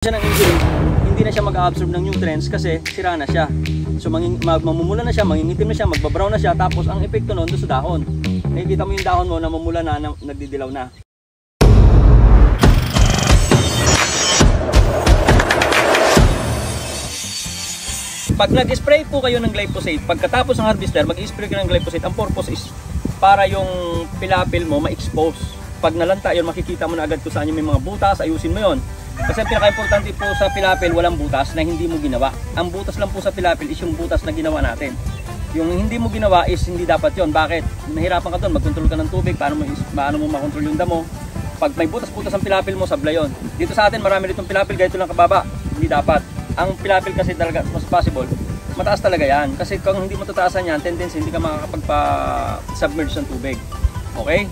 siya ng injury, hindi na siya mag-absorb ng nutrients kasi sira na siya. So manging, mag, na siya, mangingitim na siya, magbabrown na siya, tapos ang epekto nun doon sa dahon. Nakikita mo yung dahon mo na mamula na, na nagdidilaw na. Pag nag-spray po kayo ng glyphosate, pagkatapos ng harvester, mag-spray kayo ng glyphosate, ang purpose is para yung pilapil mo ma-expose. Pag nalanta yun, makikita mo na agad kung saan yung may mga butas, ayusin mo yon. Kasi pinaka-importante po sa pilapil, walang butas na hindi mo ginawa. Ang butas lang po sa pilapil is yung butas na ginawa natin. Yung hindi mo ginawa is hindi dapat yon. Bakit? Nahirapan ka doon, mag-control ka ng tubig, paano mo, paano mo makontrol yung damo. Pag may butas-butas ang pilapil mo, sablay yon. Dito sa atin, marami ditong pilapil, ganito lang kababa. Hindi dapat. Ang pilapil kasi talaga, mas possible, mataas talaga yan. Kasi kung hindi mo tataasan yan, tendency hindi ka makakapagpa-submerge ng tubig. Okay?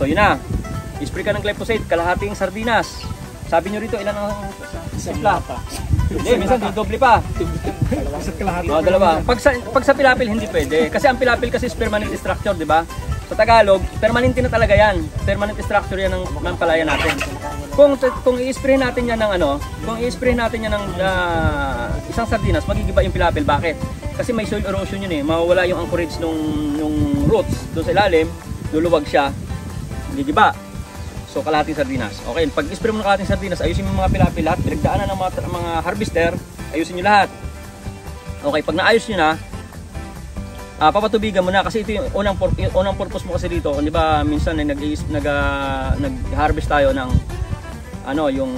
So yun na. Spray ka ng glyphosate, kalahating sardinas. Sabi nyo rito, ilan ang simpla? Hindi, minsan doble pa. Isa't kalahati. Mga dalawa. Pag sa, pag sa pilapil, hindi pwede. Kasi ang pilapil kasi is permanent structure, di ba? Sa Tagalog, permanente na talaga yan. Permanent structure yan ng, ng palaya natin. Kung kung i-spray natin yan ng ano, kung i-spray natin yan ng ah, isang sardinas, magigiba yung pilapil. Bakit? Kasi may soil erosion yun eh. Mawawala yung anchorage nung, nung roots doon sa ilalim, luluwag siya, gigiba. So kalahating sardinas. Okay, pag spray mo ng kalahating sardinas, ayusin mo mga pilapil lahat, pinagdaanan ng mga, mga harvester, ayusin nyo lahat. Okay, pag naayos nyo na, ah papatubigan mo na kasi ito yung unang, pur- yung unang purpose mo kasi dito. Di ba minsan eh, nag, nag, ah, nag-harvest tayo ng ano, yung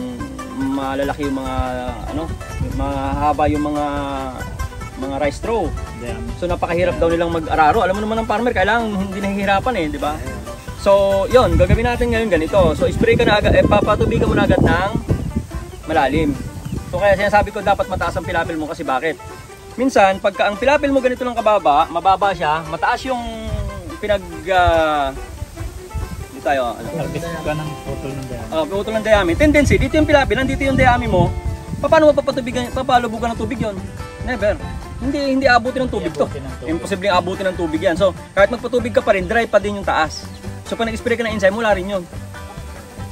malalaki yung mga ano, yung mahaba yung mga mga rice straw. Damn. So napakahirap daw nilang mag-araro. Alam mo naman ng farmer, kailangan hindi nahihirapan eh, di ba? So, yon gagawin natin ngayon ganito. So, spray ka na agad, eh, papatubigan mo na agad ng malalim. So, kaya sinasabi ko dapat mataas ang pilapil mo kasi bakit? Minsan, pagka ang pilapil mo ganito lang kababa, mababa siya, mataas yung pinag... ah, dito tayo, ano? Harvest ka ng putol ng dyan. Uh, putol ng dayami. Tendency, dito yung pilapil, nandito yung dayami mo. Paano mo papatubigan, papalubugan ng tubig yon? Never. Hindi hindi abutin ng tubig to. Abutin ng tubig. Imposible abutin ng tubig yan. So, kahit magpatubig ka pa rin, dry pa din yung taas. So, pag nag-spray ka ng enzyme, wala rin yun.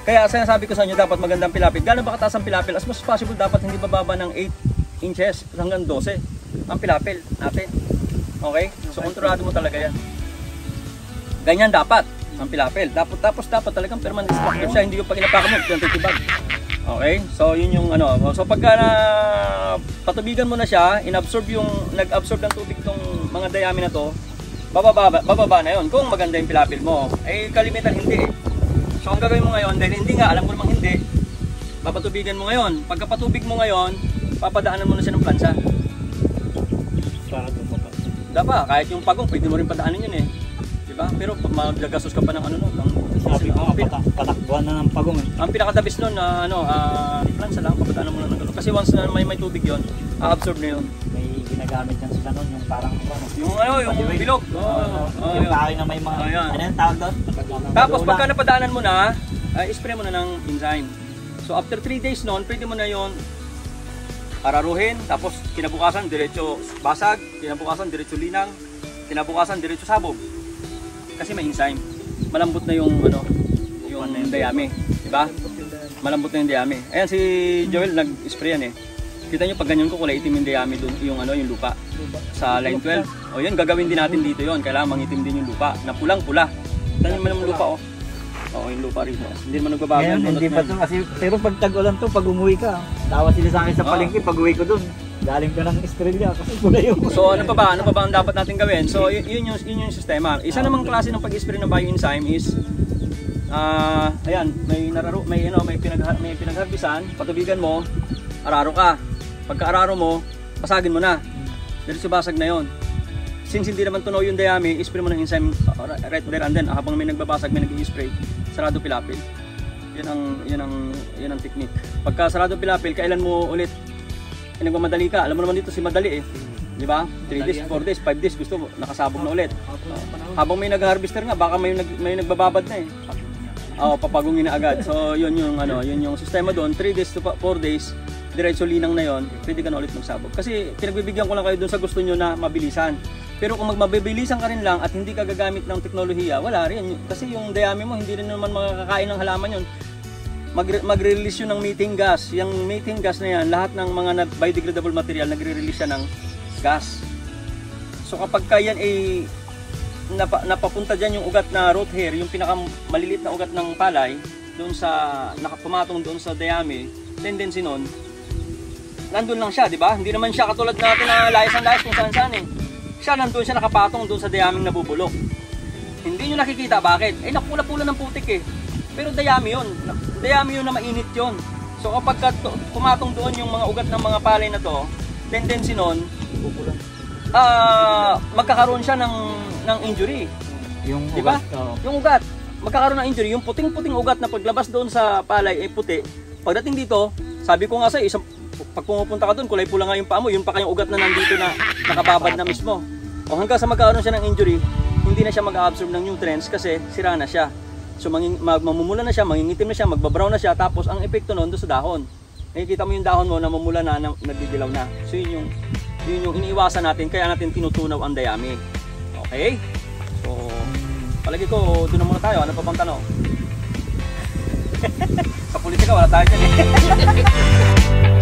Kaya sinasabi ko sa inyo, dapat magandang pilapil. Gano'n ba kataas ang pilapil? As much as possible, dapat hindi bababa ng 8 inches hanggang 12 ang pilapil natin. Okay? So, kontrolado mo talaga yan. Ganyan dapat ang pilapil. Dapat, tapos dapat talagang permanent structure siya. Hindi yung pag inapakan mo, titibag. Okay? So, yun yung ano. So, pagka na patubigan mo na siya, inabsorb yung, nag-absorb ng tubig tong mga dayami na to, bababa, bababa na yun. Kung maganda yung pilapil mo. Eh, kalimitan hindi eh. So, ang gagawin mo ngayon, dahil hindi nga, alam mo namang hindi, papatubigan mo ngayon. Pagkapatubig mo ngayon, papadaanan mo na siya ng plansa. Dapat, kahit yung pagong, pwede mo rin padaanin yun eh. Diba? Pero pag magagastos ka pa ng ano no, ng Sabi ko patak patakbuhan na ng pagong eh. ang pinakadabis nun na ano, ah, plansa lang, papadaanan mo na ng ganun. Kasi once na may may tubig yon, a-absorb na yun. Ginagamit yan sila nun, yung parang ano. Yung ano, yung bilog. Oo, Oo, oo, yung yun. kahoy na may mga, Ayan. ano yung tawag doon? Tapos pagka napadaanan mo na, ay spray mo na ng enzyme. So after 3 days noon, pwede mo na yon araruhin, tapos kinabukasan diretso basag, kinabukasan diretso linang, kinabukasan diretso sabog. Kasi may enzyme. Malambot na yung ano, yung dayami, di ba? Malambot na yung dayami. Ayan si Joel nag-spray yan eh. Kita nyo pag ganyan ko kulay itim yung dayami dun, yung ano, yung lupa sa line 12. O yun, gagawin din natin dito yon. Kailangan mangitim din yung lupa na pulang-pula. Tignan nyo man yung lupa oh. Oo, yung lupa rito. Hindi naman nagbabago. Ngayon, hindi pa niya. to kasi pero pag tag-ulan to pag umuwi ka, tawa sila sa akin sa palengke pag uwi ko doon. Galing ka ng Australia kasi kulay yung So ano pa ba? Ano pa ba ang dapat natin gawin? So y- yun yung yun yung sistema. Isa namang klase ng pag-spray ng bioenzyme is ah ayan, may nararo, may ano, may pinag may pinagharbisan, patubigan mo, araro ka. Pagka araro mo, pasagin mo na. Diretso basag na 'yon. Since hindi naman tunaw yung dayami, spray mo ng enzyme uh, right there and then ah, habang may nagbabasag, may nag-spray, sarado pilapil. Yan ang yan ang yan ang technique. Pagka sarado pilapil, kailan mo ulit eh, nagmamadali ka. Alam mo naman dito si madali eh. Di ba? 3 days, 4 days, 5 days gusto mo, nakasabog na ulit. Habang may nag-harvester nga, baka may, nag, may nagbababad na eh. Oo, papagungin na agad. So, yun yung ano, yun yung sistema doon. 3 days to 4 days, diretso linang na yon, pwede ka na ulit magsabog. Kasi pinagbibigyan ko lang kayo doon sa gusto nyo na mabilisan. Pero kung magmabilisan ka rin lang at hindi ka gagamit ng teknolohiya, wala rin. Kasi yung dayami mo, hindi rin naman makakakain ng halaman yun. magre- magre-release yun ng methane gas. Yung methane gas na yan, lahat ng mga na- biodegradable material, nagre-release siya ng gas. So kapag ka yan ay napa, napapunta dyan yung ugat na root hair, yung pinakamaliliit na ugat ng palay, doon sa, nakapumatong doon sa dayami, tendency nun, nandun lang siya, di ba? Hindi naman siya katulad natin na layas ang layas kung saan saan eh. Siya nandun siya nakapatong doon sa dayaming nabubulok. Hindi nyo nakikita, bakit? Eh nakula-pula ng putik eh. Pero dayami yun. Dayami yun na mainit yun. So kapag ka to- pumatong doon yung mga ugat ng mga palay na to, tendency nun, ah magkakaroon siya ng, ng injury. Yung Di ba? ugat, oo. Yung ugat, magkakaroon ng injury. Yung puting-puting ugat na paglabas doon sa palay ay puti. Pagdating dito, sabi ko nga sa isang pag pumupunta ka doon, kulay pula nga yung paa mo, yun pa kayong ugat na nandito na nakababad na mismo. O hanggang sa magkakaroon siya ng injury, hindi na siya mag-absorb ng nutrients kasi sira na siya. So manging, mag, na siya, mangingitim na siya, magbabrown na siya, tapos ang epekto noon doon sa dahon. Nakikita mo yung dahon mo, namumula na, na nagdidilaw na. So yun yung, yun yung iniiwasan natin, kaya natin tinutunaw ang dayami. Okay? So, palagi ko, doon na muna tayo. Ano pa bang tanong? sa politika, wala tayo dyan eh.